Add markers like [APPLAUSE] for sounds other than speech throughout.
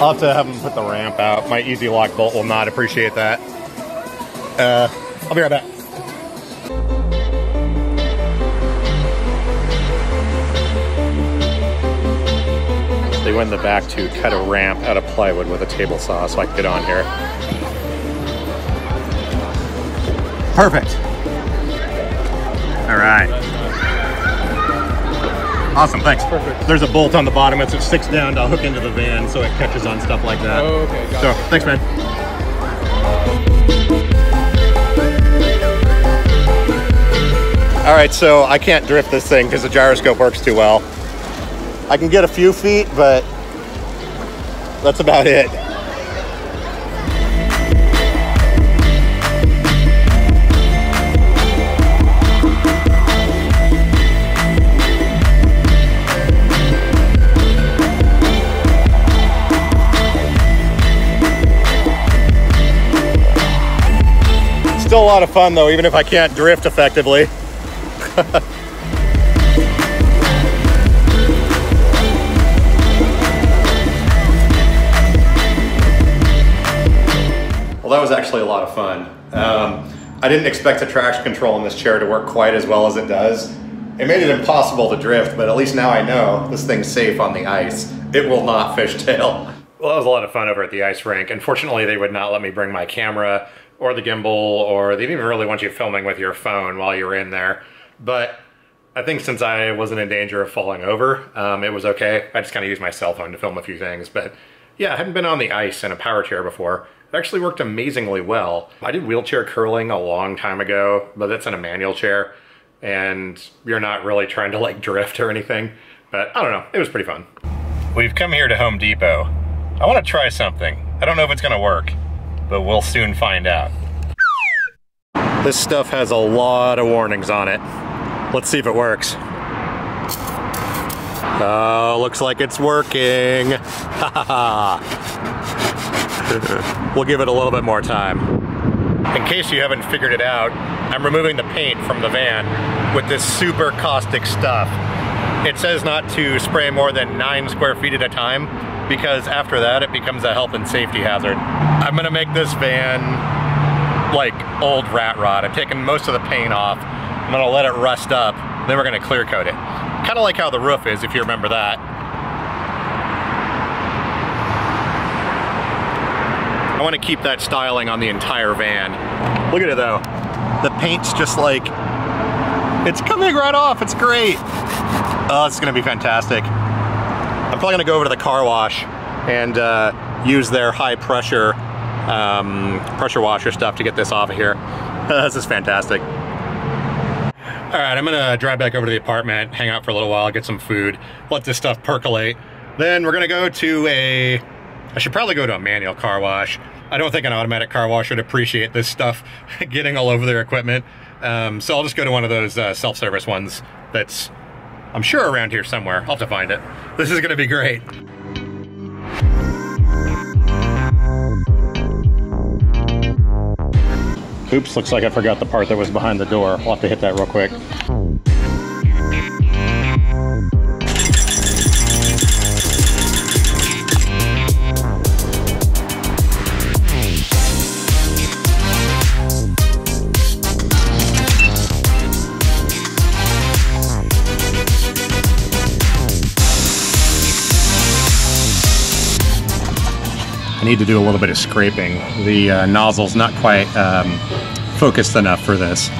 I'll have to have them put the ramp out. My EZ Lock bolt will not appreciate that. Uh, I'll be right back. They went in the back to cut a ramp out of plywood with a table saw so I could get on here. Perfect. All right. Awesome, thanks. Perfect. There's a bolt on the bottom as it sticks down to hook into the van so it catches on stuff like that. Oh, okay, So, thanks, man. All right, so I can't drift this thing because the gyroscope works too well. I can get a few feet, but that's about it. Still a lot of fun though, even if I can't drift effectively. [LAUGHS] Well, that was actually a lot of fun. Um, I didn't expect the traction control in this chair to work quite as well as it does. It made it impossible to drift, but at least now I know this thing's safe on the ice. It will not [LAUGHS] fishtail. Well, that was a lot of fun over at the ice rink. Unfortunately, they would not let me bring my camera or the gimbal, or they didn't even really want you filming with your phone while you're in there. But I think since I wasn't in danger of falling over, um, it was okay. I just kind of used my cell phone to film a few things. But yeah, I hadn't been on the ice in a power chair before. It actually worked amazingly well. I did wheelchair curling a long time ago, but that's in a manual chair. And you're not really trying to like drift or anything. But I don't know, it was pretty fun. We've come here to Home Depot. I want to try something. I don't know if it's to work, but we'll soon find out. This stuff has a lot of warnings on it. Let's see if it works. Oh, looks like it's working. [LAUGHS] we'll give it a little bit more time. In case you haven't figured it out, I'm removing the paint from the van with this super caustic stuff. It says not to spray more than nine square feet at a time because after that it becomes a health and safety hazard. I'm gonna make this van like old rat rod. I've taken most of the paint off. I'm gonna let it rust up, then we're gonna clear coat it. Kind of like how the roof is, if you remember that. I wanna keep that styling on the entire van. Look at it though. The paint's just like, it's coming right off, it's great. Oh, it's gonna be fantastic. Probably gonna go over to the car wash and uh, use their high pressure um, pressure washer stuff to get this off of here. [LAUGHS] this is fantastic. All right, I'm gonna drive back over to the apartment, hang out for a little while, get some food, let this stuff percolate. Then we're gonna go to a, I should probably go to a manual car wash. I don't think an automatic car wash would appreciate this stuff [LAUGHS] getting all over their equipment. Um, so I'll just go to one of those uh, self-service ones that's, I'm sure around here somewhere. I'll have to find it. This is gonna be great. Oops, looks like I forgot the part that was behind the door. I'll have to hit that real quick. Need to do a little bit of scraping. The uh, nozzle's not quite um, focused enough for this.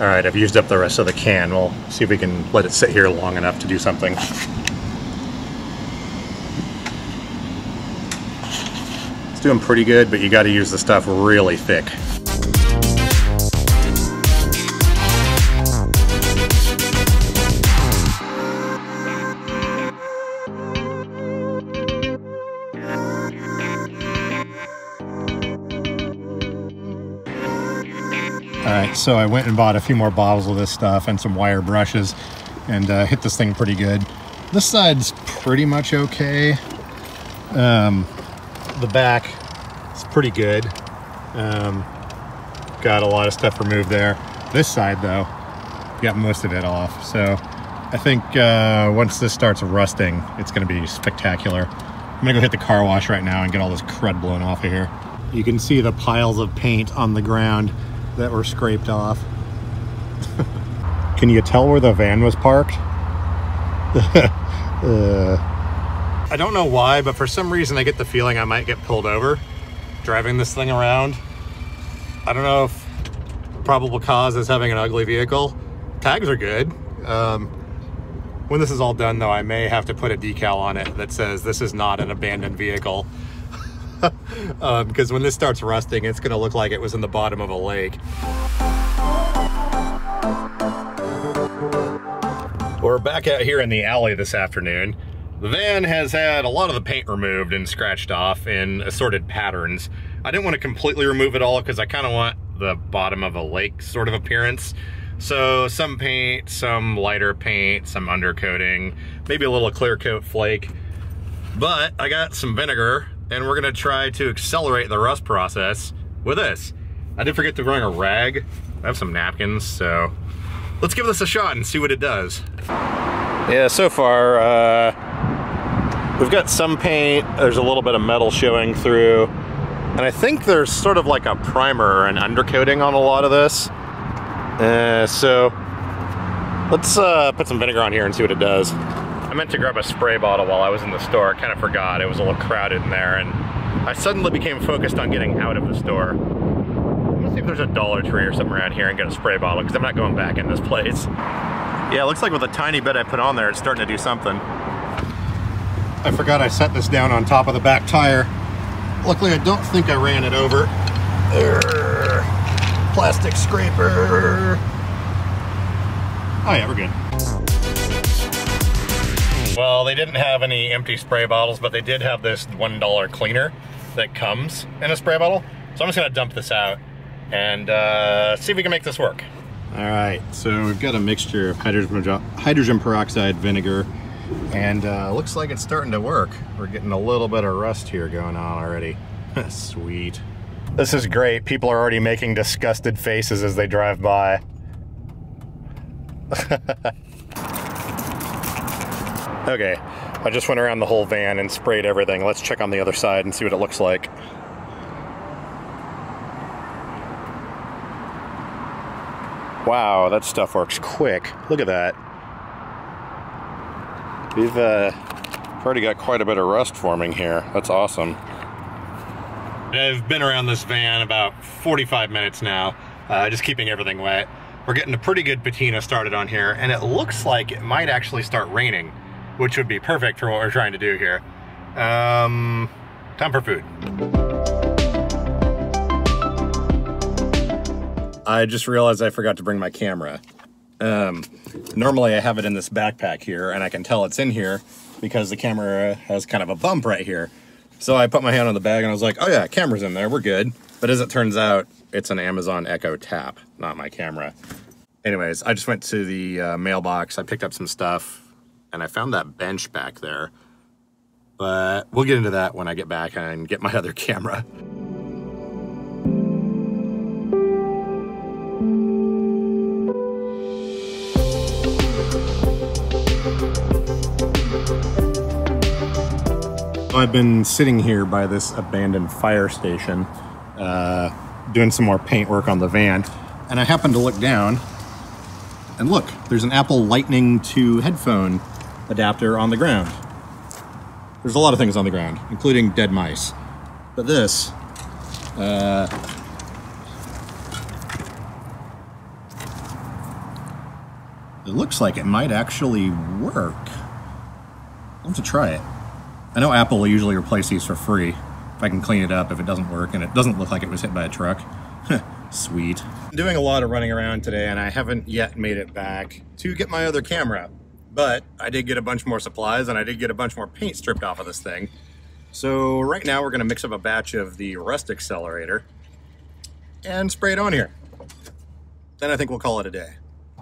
All right, I've used up the rest of the can. We'll see if we can let it sit here long enough to do something. It's doing pretty good, but you got to use the stuff really thick. So I went and bought a few more bottles of this stuff and some wire brushes and uh, hit this thing pretty good. This side's pretty much okay. Um, the back is pretty good. Um, got a lot of stuff removed there. This side though, got most of it off. So I think uh, once this starts rusting, it's gonna be spectacular. I'm gonna go hit the car wash right now and get all this crud blown off of here. You can see the piles of paint on the ground that were scraped off. can you tell where the van was parked? [LAUGHS] uh, I don't know why, but for some reason I get the feeling I might get pulled over driving this thing around. I don't know if probable cause is having an ugly vehicle. Tags are good. Um, when this is all done though, I may have to put a decal on it that says this is not an abandoned vehicle. [LAUGHS] um, because when this starts rusting, it's gonna look like it was in the bottom of a lake. We're back out here in the alley this afternoon. The van has had a lot of the paint removed and scratched off in assorted patterns. I didn't want to completely remove it all because I kind of want the bottom of a lake sort of appearance. So some paint, some lighter paint, some undercoating, maybe a little clear coat flake. But I got some vinegar and we're gonna try to accelerate the rust process with this. I did forget to bring a rag. I have some napkins, so let's give this a shot and see what it does. Yeah, so far, uh, We've got some paint, there's a little bit of metal showing through, and I think there's sort of like a primer or an undercoating on a lot of this. Uh, so let's uh, put some vinegar on here and see what it does. I meant to grab a spray bottle while I was in the store, I kind of forgot, it was a little crowded in there, and I suddenly became focused on getting out of the store. Gonna see if there's a Dollar Tree or something around here and get a spray bottle, because I'm not going back in this place. Yeah, it looks like with a tiny bit I put on there, it's starting to do something. I forgot I set this down on top of the back tire. Luckily, I don't think I ran it over. Plastic scraper. Oh yeah, we're good. Well, they didn't have any empty spray bottles, but they did have this $1 cleaner that comes in a spray bottle. So I'm just gonna dump this out and uh, see if we can make this work. All right, so we've got a mixture of hydrogen, hydrogen peroxide, vinegar, and uh, looks like it's starting to work. We're getting a little bit of rust here going on already. [LAUGHS] Sweet. This is great. People are already making disgusted faces as they drive by. [LAUGHS] okay, I just went around the whole van and sprayed everything. Let's check on the other side and see what it looks like. Wow, that stuff works quick. Look at that. We've uh, already got quite a bit of rust forming here. That's awesome. I've been around this van about 45 minutes now, uh, just keeping everything wet. We're getting a pretty good patina started on here, and it looks like it might actually start raining, which would be perfect for what we're trying to do here. Um, time for food. I just realized I forgot to bring my camera. Um, normally I have it in this backpack here and I can tell it's in here because the camera has kind of a bump right here. So I put my hand on the bag and I was like, oh yeah, camera's in there, we're good. But as it turns out, it's an Amazon Echo Tap, not my camera. Anyways, I just went to the uh, mailbox, I picked up some stuff, and I found that bench back there. But we'll get into that when I get back and get my [LAUGHS] other camera. I've been sitting here by this abandoned fire station uh, doing some more paint work on the van and I happened to look down and look, there's an Apple Lightning to headphone adapter on the ground. There's a lot of things on the ground, including dead mice. But this, uh, it looks like it might actually work. I'll have to try it. I know Apple will usually replace these for free if I can clean it up if it doesn't work and it doesn't look like it was hit by a truck. [LAUGHS] Sweet. I'm doing a lot of running around today and I haven't yet made it back to get my other camera. But I did get a bunch more supplies and I did get a bunch more paint stripped off of this thing. So right now we're gonna mix up a batch of the rust accelerator and spray it on here. Then I think we'll call it a day.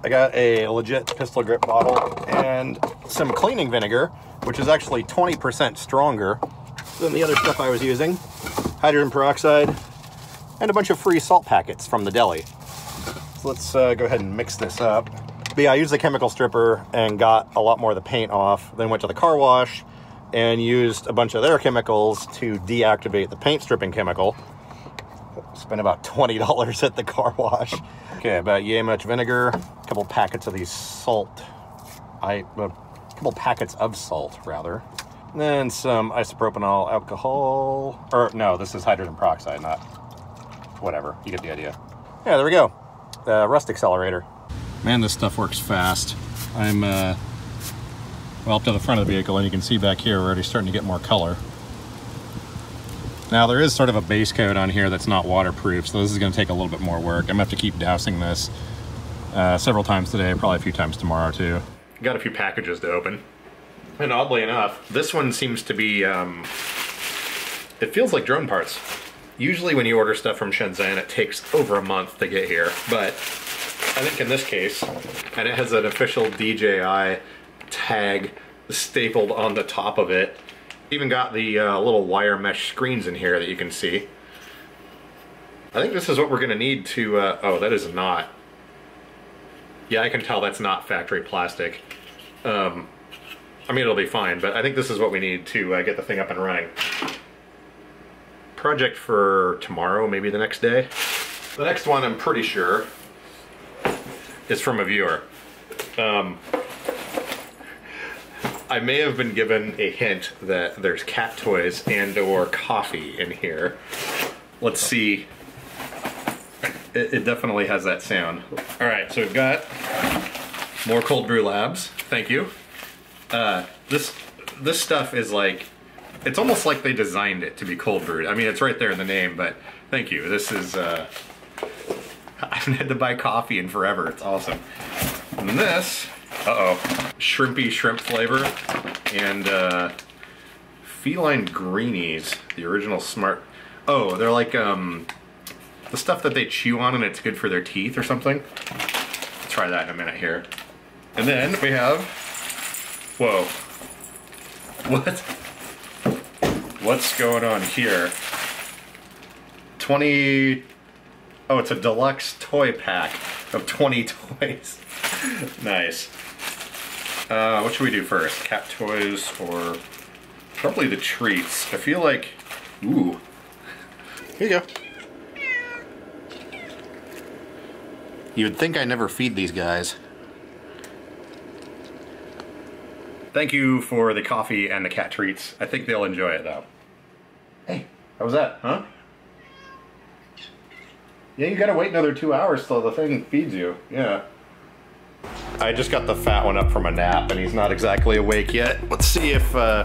I got a legit pistol grip bottle and some cleaning vinegar which is actually 20% stronger than the other stuff I was using. Hydrogen peroxide, and a bunch of free salt packets from the deli. So let's uh, go ahead and mix this up. I used the chemical stripper and got a lot more of the paint off, then went to the car wash and used a bunch of their chemicals to deactivate the paint stripping chemical. Spent about $20 at the car wash. Okay, about yay much vinegar, a couple packets of these salt, I, a couple packets of salt rather. And then some isopropanol alcohol, or no, this is hydrogen peroxide, not whatever. You get the idea. Yeah, there we go. The rust accelerator. Man, this stuff works fast. I'm uh, well up to the front of the vehicle and you can see back here we're already starting to get more color. Now there is sort of a base coat on here that's not waterproof, so this is going to take a little bit more work. I'm to have to keep dousing this uh, several times today, probably a few times tomorrow too. Got a few packages to open. And oddly enough, this one seems to be, um, it feels like drone parts. Usually when you order stuff from Shenzhen, it takes over a month to get here, but I think in this case, and it has an official DJI tag stapled on the top of it. Even got the uh, little wire mesh screens in here that you can see. I think this is what we're to need to, uh, oh, that is not. Yeah, I can tell that's not factory plastic. Um, I mean, it'll be fine, but I think this is what we need to uh, get the thing up and running. Project for tomorrow, maybe the next day. The next one, I'm pretty sure, is from a viewer. Um, I may have been given a hint that there's cat toys and or coffee in here. Let's see. It, it definitely has that sound. All right, so we've got more cold brew labs. Thank you. Uh, this this stuff is like, it's almost like they designed it to be cold brewed. I mean, it's right there in the name, but thank you. This is, uh, haven't had to buy coffee in forever. It's awesome. And this uh-oh. Shrimpy shrimp flavor and uh, feline greenies, the original smart. Oh, they're like um, the stuff that they chew on and it's good for their teeth or something. Let's try that in a minute here. And then we have, whoa, what? What's going on here? 20, oh, it's a deluxe toy pack of 20 [LAUGHS] toys. nice. Uh, what should we do first? Cat toys or probably the treats. I feel like, ooh. Here you go. You would think I never feed these guys. Thank you for the coffee and the cat treats. I think they'll enjoy it though. Hey, how was that, huh? Yeah, you gotta wait another two hours till the thing feeds you. Yeah. I just got the fat one up from a nap and he's not exactly awake yet. Let's see if uh,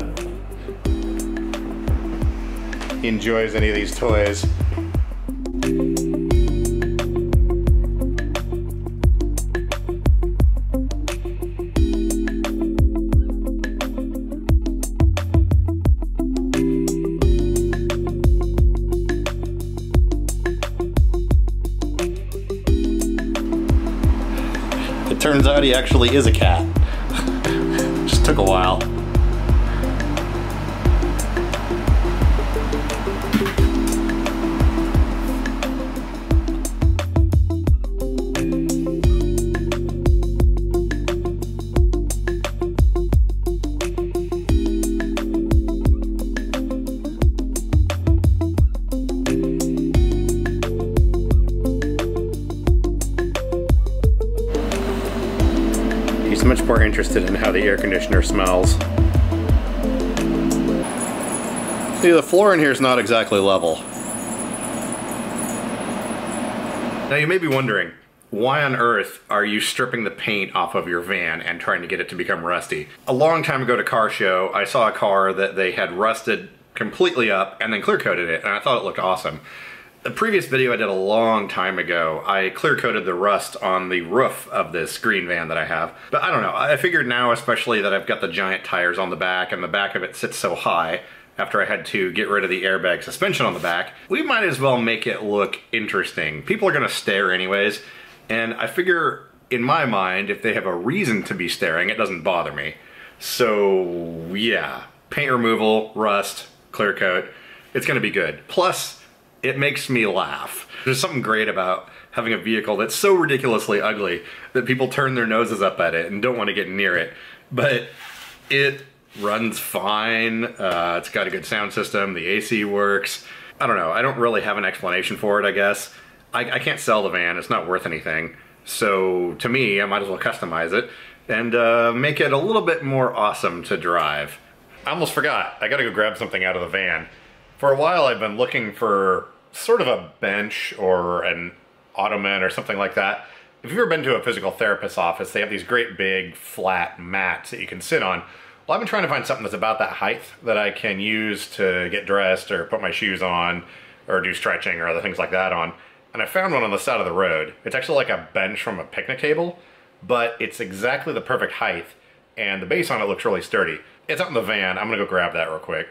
he enjoys any of these toys. Actually is a cat. [LAUGHS] Just took a while. Interested in how the air conditioner smells. See, the floor in here is not exactly level. Now you may be wondering, why on earth are you stripping the paint off of your van and trying to get it to become rusty? A long time ago at a car show, I saw a car that they had rusted completely up and then clear coated it, and I thought it looked awesome. The previous video I did a long time ago, I clear coated the rust on the roof of this green van that I have. But I don't know, I figured now especially that I've got the giant tires on the back and the back of it sits so high after I had to get rid of the airbag suspension on the back, we might as well make it look interesting. People are gonna stare anyways, and I figure in my mind, if they have a reason to be staring, it doesn't bother me. So yeah, paint removal, rust, clear coat, it's gonna be good. Plus, it makes me laugh. There's something great about having a vehicle that's so ridiculously ugly that people turn their noses up at it and don't want to get near it. But it runs fine. Uh, it's got a good sound system. The AC works. I don't know. I don't really have an explanation for it, I guess. I, I can't sell the van. It's not worth anything. So to me, I might as well customize it and uh, make it a little bit more awesome to drive. I almost forgot. I gotta go grab something out of the van. For a while, I've been looking for sort of a bench or an ottoman or something like that. If you've ever been to a physical therapist's office, they have these great big flat mats that you can sit on. Well, I've been trying to find something that's about that height that I can use to get dressed or put my shoes on or do stretching or other things like that on. And I found one on the side of the road. It's actually like a bench from a picnic table, but it's exactly the perfect height and the base on it looks really sturdy. It's up in the van. I'm gonna go grab that real quick.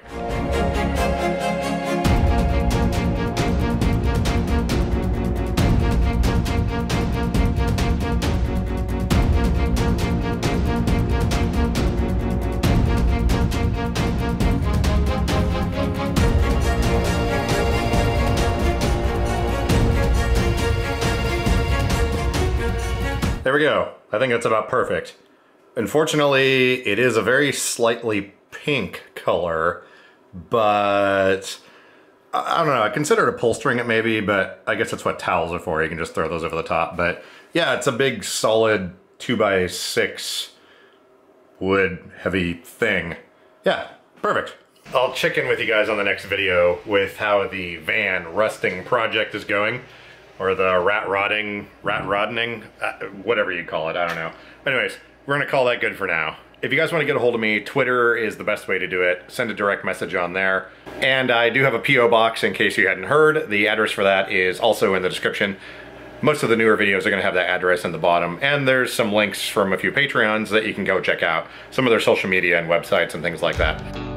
There we go. I think that's about perfect. Unfortunately, it is a very slightly pink color, but I don't know. I considered upholstering it maybe, but I guess that's what towels are for. You can just throw those over the top. But yeah, it's a big solid two by six wood heavy thing. Yeah, perfect. I'll check in with you guys on the next video with how the van rusting project is going or the rat rotting, rat roddening, uh, whatever you call it, I don't know. Anyways, we're gonna call that good for now. If you guys wanna get a hold of me, Twitter is the best way to do it. Send a direct message on there. And I do have a P.O. box in case you hadn't heard. The address for that is also in the description. Most of the newer videos are gonna have that address in the bottom. And there's some links from a few Patreons that you can go check out. Some of their social media and websites and things like that.